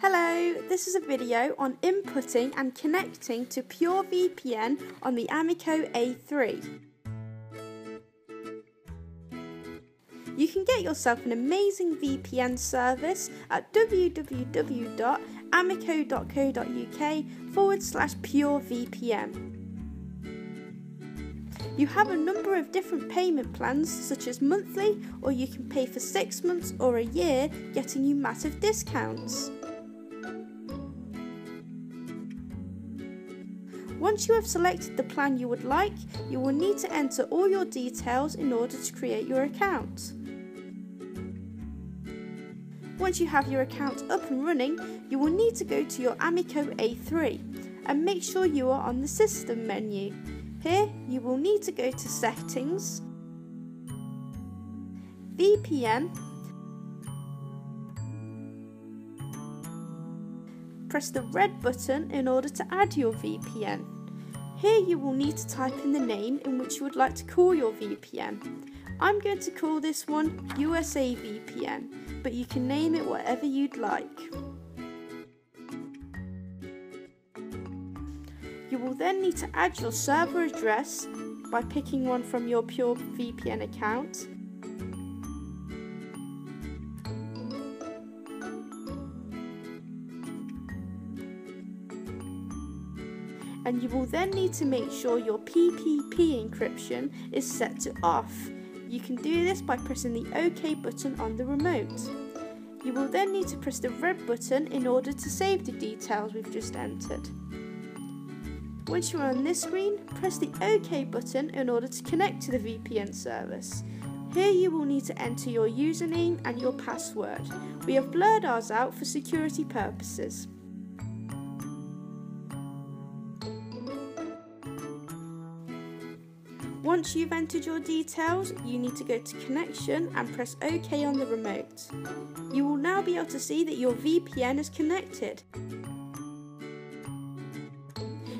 Hello, this is a video on inputting and connecting to PureVPN on the Amiko A3. You can get yourself an amazing VPN service at www.amiko.co.uk forward slash purevpn. You have a number of different payment plans, such as monthly, or you can pay for six months or a year, getting you massive discounts. Once you have selected the plan you would like, you will need to enter all your details in order to create your account. Once you have your account up and running, you will need to go to your Amiko A3 and make sure you are on the System menu. Here, you will need to go to Settings, VPN, press the red button in order to add your VPN. Here you will need to type in the name in which you would like to call your VPN. I'm going to call this one USA VPN, but you can name it whatever you'd like. You will then need to add your server address by picking one from your Pure VPN account and you will then need to make sure your PPP encryption is set to off. You can do this by pressing the OK button on the remote. You will then need to press the red button in order to save the details we've just entered. Once you're on this screen, press the OK button in order to connect to the VPN service. Here you will need to enter your username and your password. We have blurred ours out for security purposes. Once you've entered your details, you need to go to connection and press OK on the remote. You will now be able to see that your VPN is connected.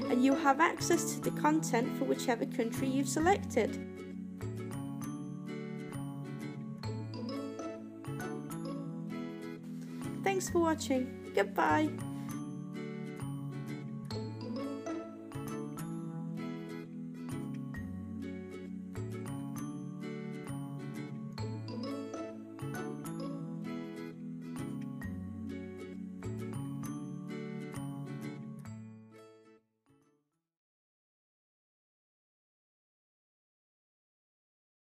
And you'll have access to the content for whichever country you've selected. Thanks for watching. Goodbye.